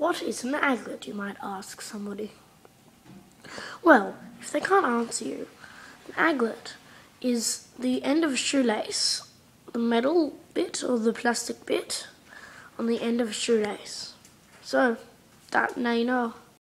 What is an aglet, you might ask somebody? Well, if they can't answer you, an aglet is the end of a shoelace, the metal bit or the plastic bit on the end of a shoelace. So, that now you know.